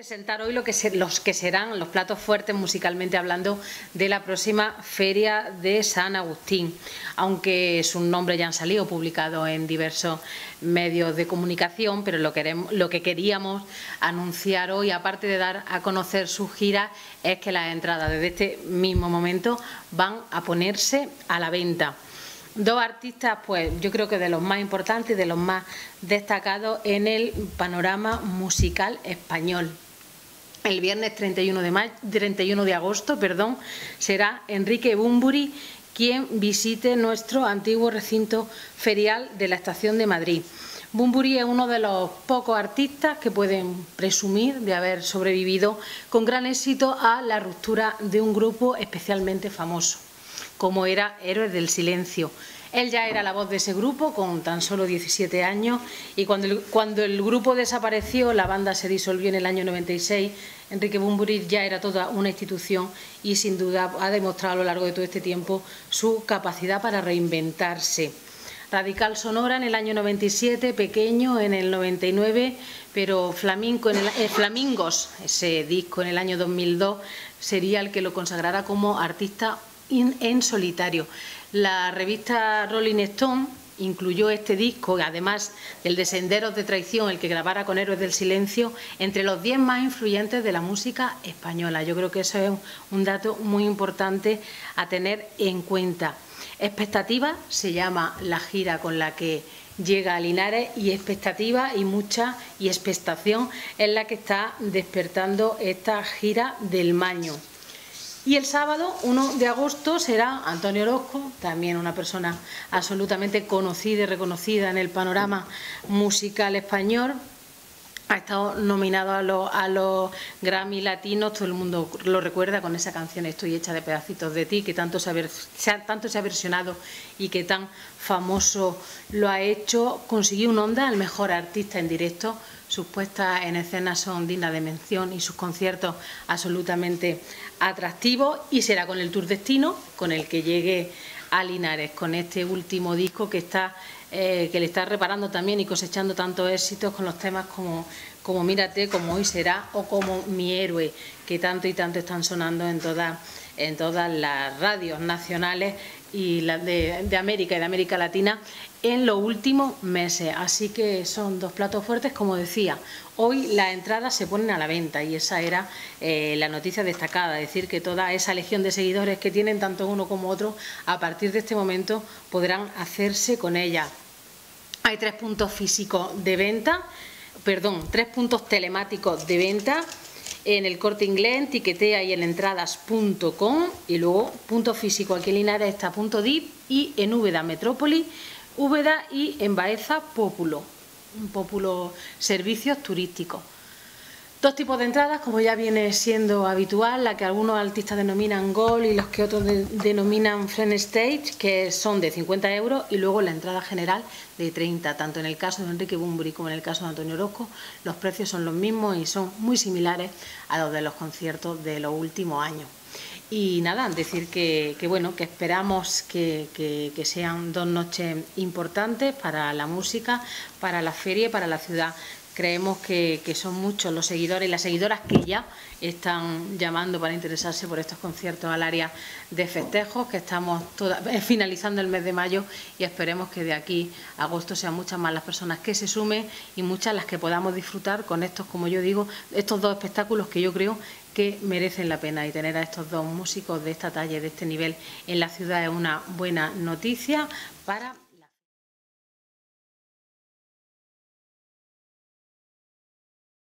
presentar hoy lo que los que serán los platos fuertes musicalmente hablando de la próxima Feria de San Agustín, aunque sus nombres ya han salido publicados en diversos medios de comunicación, pero lo, queremos, lo que queríamos anunciar hoy, aparte de dar a conocer sus giras, es que las entradas desde este mismo momento van a ponerse a la venta. Dos artistas, pues yo creo que de los más importantes y de los más destacados en el panorama musical español. El viernes 31 de, 31 de agosto perdón, será Enrique Bumburi quien visite nuestro antiguo recinto ferial de la Estación de Madrid. Bumburi es uno de los pocos artistas que pueden presumir de haber sobrevivido con gran éxito a la ruptura de un grupo especialmente famoso como era Héroes del Silencio. Él ya era la voz de ese grupo con tan solo 17 años y cuando el, cuando el grupo desapareció, la banda se disolvió en el año 96, Enrique Bumburi ya era toda una institución y sin duda ha demostrado a lo largo de todo este tiempo su capacidad para reinventarse. Radical Sonora en el año 97, Pequeño en el 99, pero Flamenco en el, eh, Flamingos, ese disco en el año 2002, sería el que lo consagrara como artista en solitario. La revista Rolling Stone incluyó este disco, además del de Senderos de Traición, el que grabara con Héroes del Silencio, entre los 10 más influyentes de la música española. Yo creo que eso es un dato muy importante a tener en cuenta. Expectativa se llama la gira con la que llega a Linares y expectativa y mucha y expectación es la que está despertando esta gira del Maño. Y el sábado, 1 de agosto, será Antonio Orozco, también una persona absolutamente conocida y reconocida en el panorama musical español. Ha estado nominado a los, Grammy Latinos, todo el mundo lo recuerda con esa canción Estoy hecha de pedacitos de ti, que tanto se, ha, tanto se ha versionado y que tan famoso lo ha hecho. Consiguió un Onda al mejor artista en directo sus puestas en escena son dignas de mención y sus conciertos absolutamente atractivos y será con el Tour Destino con el que llegue a Linares, con este último disco que está eh, que le está reparando también y cosechando tantos éxitos con los temas como, como Mírate, como Hoy será o como Mi héroe, que tanto y tanto están sonando en todas en todas las radios nacionales y las de, América y de América Latina en los últimos meses. Así que son dos platos fuertes, como decía. Hoy las entradas se ponen a la venta y esa era eh, la noticia destacada, decir que toda esa legión de seguidores que tienen tanto uno como otro, a partir de este momento podrán hacerse con ella. Hay tres puntos físicos de venta, perdón, tres puntos telemáticos de venta en el corte inglés, tiquetea y en entradas.com y luego punto físico aquí en Linares está punto dip y en Úbeda Metrópoli, Úbeda y en Baeza Pópulo, un Pópulo servicios turísticos. Dos tipos de entradas, como ya viene siendo habitual, la que algunos artistas denominan Gold y los que otros denominan Friend Stage, que son de 50 euros, y luego la entrada general de 30. Tanto en el caso de Enrique Bumburi como en el caso de Antonio Orozco, los precios son los mismos y son muy similares a los de los conciertos de los últimos años. Y nada, decir que, bueno, que esperamos que, que sean dos noches importantes para la música, para la feria y para la ciudad Creemos que, son muchos los seguidores y las seguidoras que ya están llamando para interesarse por estos conciertos al área de festejos, que estamos eh, finalizando el mes de mayo y esperemos que de aquí a agosto sean muchas más las personas que se sumen y muchas las que podamos disfrutar con estos, como yo digo, estos dos espectáculos que yo creo que merecen la pena. Y tener a estos dos músicos de esta talla, de este nivel en la ciudad es una buena noticia para